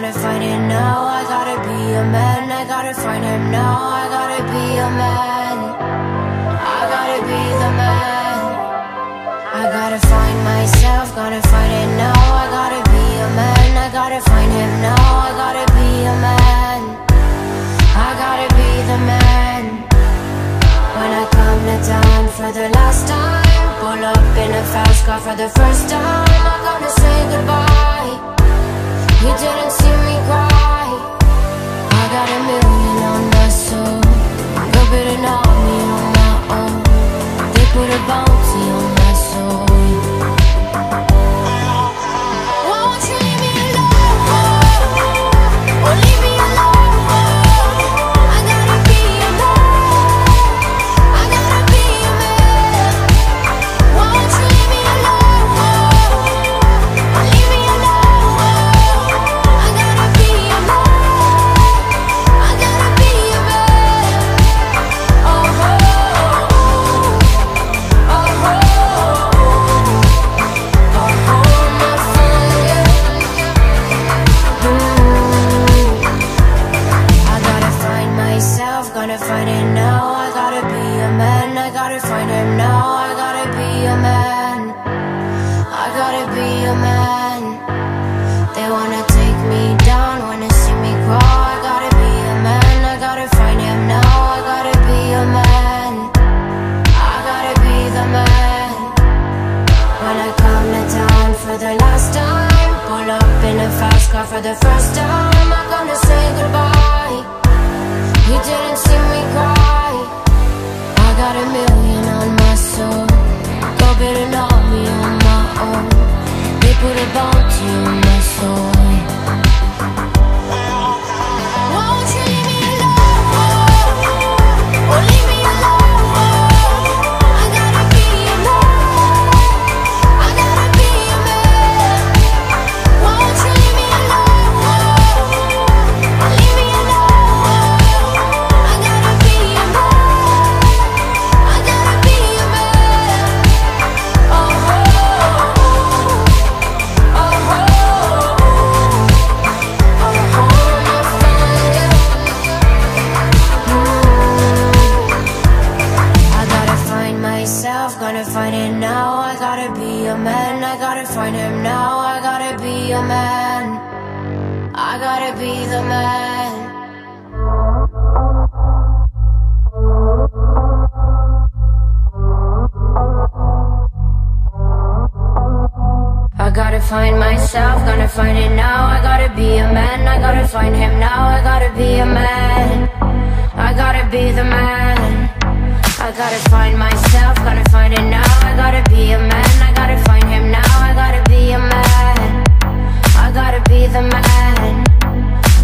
gotta find it now. I gotta be a man, I gotta find him now. I gotta be a man. I gotta be the man. I gotta find myself, gotta find it now. I gotta be a man, I gotta find him now. I gotta be a man. I gotta be the man. When I come to town for the last time, pull up in a fast car for the first time. I'm gonna say goodbye. You didn't see me find myself, gotta find it now. I gotta be a man, I gotta find him now. I gotta be a man, I gotta be the man. I gotta find myself, gotta find it now. I gotta be a man, I gotta find him now. I gotta be a man, I gotta be the man.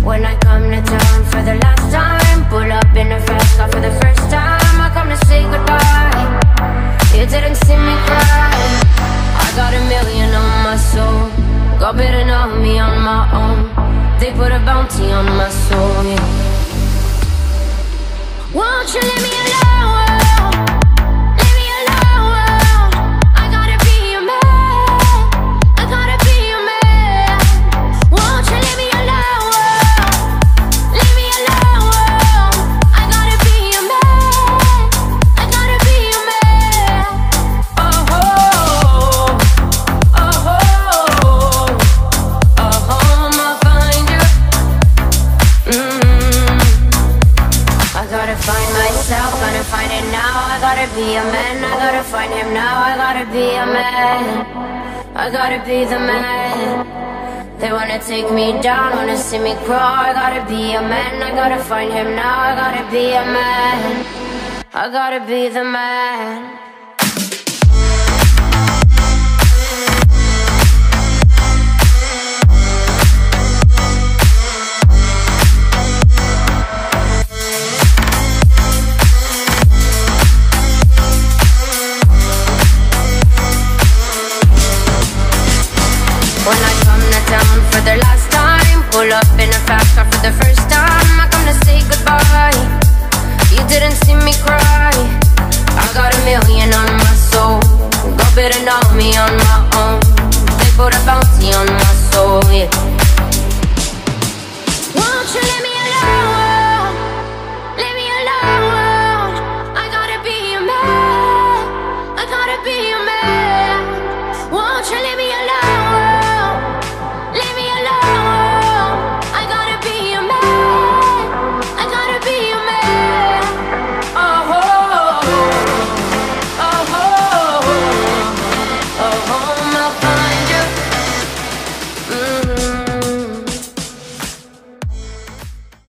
When I come to town for the last time, pull up in a fast car for the first time. I come to say goodbye. You didn't see me cry. I got a million on my soul. Got bidding on me on my own. They put a bounty on my myself, gotta find it now. I gotta be a man, I gotta find him now. I gotta be a man, I gotta be the man. They wanna take me down, wanna see me crawl. I gotta be a man, I gotta find him now. I gotta be a man, I gotta be the man. the first time